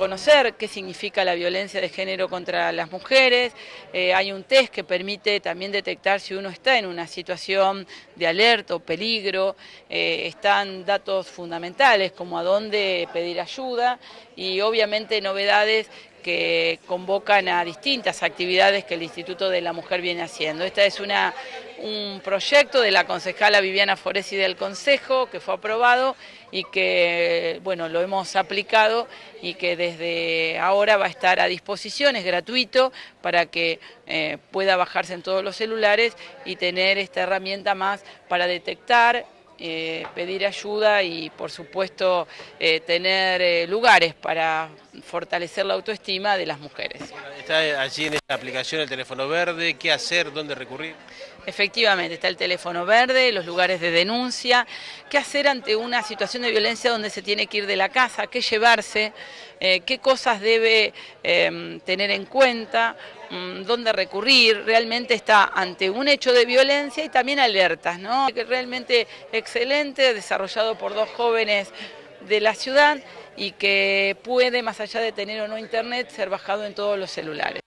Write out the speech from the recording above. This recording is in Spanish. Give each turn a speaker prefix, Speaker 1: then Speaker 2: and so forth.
Speaker 1: conocer qué significa la violencia de género contra las mujeres. Eh, hay un test que permite también detectar si uno está en una situación de alerta o peligro. Eh, están datos fundamentales como a dónde pedir ayuda y obviamente novedades que convocan a distintas actividades que el Instituto de la Mujer viene haciendo. Este es un proyecto de la concejala Viviana Foresi del Consejo que fue aprobado y que bueno, lo hemos aplicado y que desde ahora va a estar a disposición, es gratuito para que eh, pueda bajarse en todos los celulares y tener esta herramienta más para detectar eh, pedir ayuda y por supuesto eh, tener eh, lugares para fortalecer la autoestima de las mujeres.
Speaker 2: Está allí en esta aplicación el teléfono verde, qué hacer, dónde recurrir.
Speaker 1: Efectivamente, está el teléfono verde, los lugares de denuncia, qué hacer ante una situación de violencia donde se tiene que ir de la casa, qué llevarse, eh, qué cosas debe em, tener en cuenta, mm, dónde recurrir, realmente está ante un hecho de violencia y también alertas, ¿no? Realmente excelente, desarrollado por dos jóvenes de la ciudad y que puede, más allá de tener o no internet, ser bajado en todos los celulares.